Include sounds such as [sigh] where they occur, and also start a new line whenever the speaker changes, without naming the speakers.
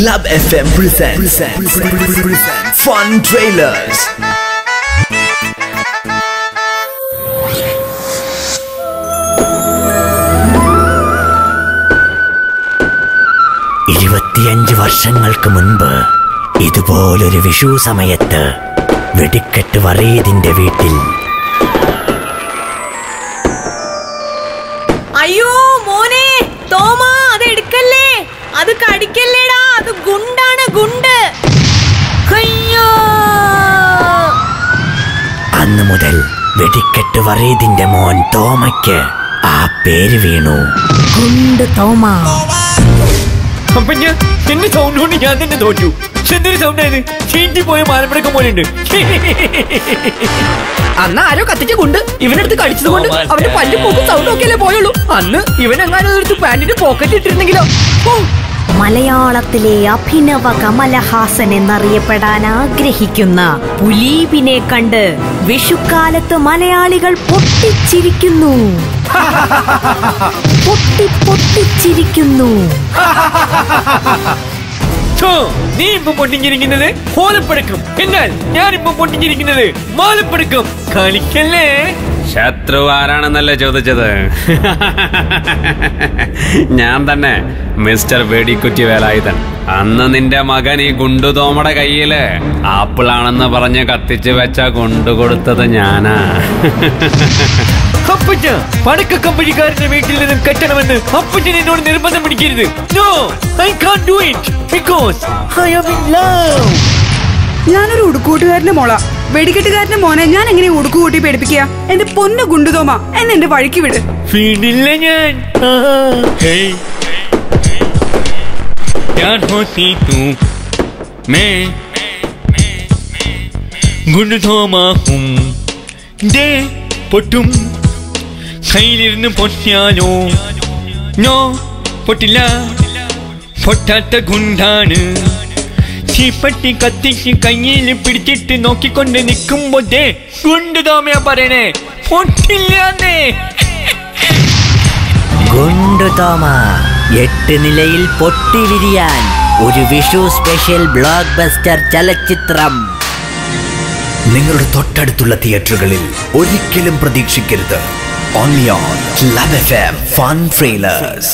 Club FM presents, presents, presents Fun Trailers.
ഇരുപത്തിയഞ്ച് വർഷങ്ങൾക്ക് മുൻപ് ഇതുപോലൊരു വിഷു സമയത്ത് വെടിക്കെട്ട് വറീദിന്റെ വീട്ടിൽ
അയ്യോ മോനെ തോമാ അത് എടുക്കല്ലേ അത് കടിക്കല്ലേടാ
അന്നു മുതൽ വെടിക്കെട്ട് വറീദിന്റെ മോൻ തോമയ്ക്ക് ആ പേര് വീണു.
ഗുണ്ട് തോമ.
അപ്പൊ ഞാൻ എന്റെ സൗണ്ട് കൊണ്ട് ഞാൻ തന്നെ തോറ്റു. പക്ഷെ എന്തൊരു സൗണ്ട് ആയത്? ചീറ്റി പോയ മാലപ്പടക്കം പോലെ ഉണ്ട്
അന്ന് ആരോ കത്തിച്ച കൊണ്ട് ഇവനെടുത്ത് കടിച്ചത് കൊണ്ട് അവന്റെ പല്ല് പോക്കും സൗണ്ടും ഒക്കെ അല്ലേ പോയുള്ളൂ. അന്ന് ഇവൻ എങ്ങാനും എടുത്ത് പാന്റിന്റെ പോക്കറ്റ് ഇട്ടിരുന്നെങ്കിലോ. ഓ,
മലയാളത്തിലെ അഭിനവ കമലഹാസൻ എന്നറിയപ്പെടാൻ ആഗ്രഹിക്കുന്ന പുലീപിനെ കണ്ട് വിഷുക്കാലത്ത് മലയാളികൾ പൊട്ടിച്ചിരിക്കുന്നു. [laughs] പൊട്ടി പൊട്ടിച്ചിരിക്കുന്നു.
നീ ഇപ്പൊ പൊട്ടിഞ്ഞിരിക്കുന്നത് കോലപ്പെടുക്കും. എന്നാൽ ഞാൻ ഇപ്പൊ പൊട്ടിഞ്ഞിരിക്കുന്നത് മാലപ്പെടുക്കും. കളിക്കല്ലേ? ശത്രു ആരാണെന്നല്ലേ ചോദിച്ചത്? ഞാൻ തന്നെ മിസ്റ്റർ വെടിക്കുറ്റി വേലായുധൻ അന്ന് നിന്റെ മകൻ ഈ ഗുണ്ടുതോമയുടെ കയ്യിൽ ആപ്പിളാണെന്ന് പറഞ്ഞ് കത്തിച്ച് വെച്ച കൊണ്ടു കൊടുത്തത് ഞാനാ. പടക്ക കമ്പനിക്കാരന്റെ വീട്ടിൽ നിന്നും കെട്ടണമെന്ന് അപ്പച്ചൻ എന്നോട് നിർബന്ധം പിടിക്കരുത്. No I can do it because I am in love
ഞാനൊരു ഉടുക്കൂട്ടുകാരന്റെ മോള വെടിക്കെട്ടുകാരന്റെ മോനെ ഞാൻ എങ്ങനെ ഉടുക്കു കൂട്ടി പേടിപ്പിക്കുക എന്റെ പൊന്നു ഗുണ്ടുതോമ എന്നെ എന്റെ വഴിക്ക് വിട്
വീടില്ല ഞാൻ ഹേയ് प्यार होती तू मैं ഗുണ്ടു തോമാക്കും ദേ പൊട്ടും കയ്യിലിരുന്ന് പൊട്ടിയാലോ നോ പൊട്ടില്ല പൊട്ടാത്ത ഗുണ്ടാണ് തീപ്പട്ടി കത്തിച്ച് കയ്യിൽ പിടിച്ചിട്ട് നോക്കിക്കൊണ്ട് നിൽക്കുമ്പോ ദേ ഗുണ്ടു തോമയാ പറയണേ പൊട്ടില്ലാന്നേ.
ഗുണ്ടു തോമ എട്ട് നിലയിൽ പൊട്ടി വിരിയാൻ ഒരു വിഷു സ്പെഷ്യൽ ബ്ലോക്ക് ബസ്റ്റർ ചലച്ചിത്രം.
നിങ്ങളുടെ തൊട്ടടുത്തുള്ള തിയേറ്ററുകളിൽ ഒരിക്കലും പ്രതീക്ഷിക്കരുത്. Only on love F M fun trailers